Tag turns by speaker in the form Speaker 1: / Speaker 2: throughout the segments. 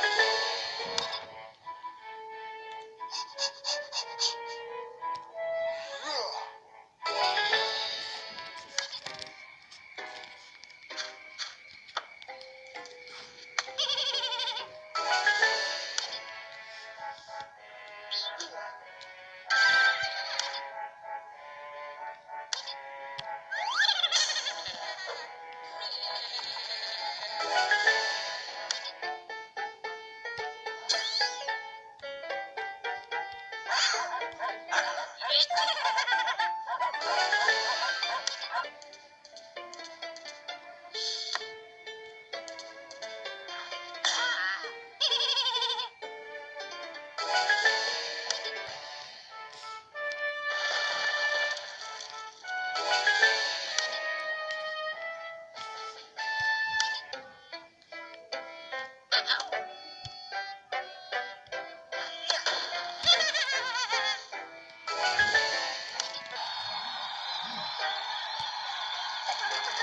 Speaker 1: thank you Oh. Thank you.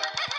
Speaker 2: Ha ha ha!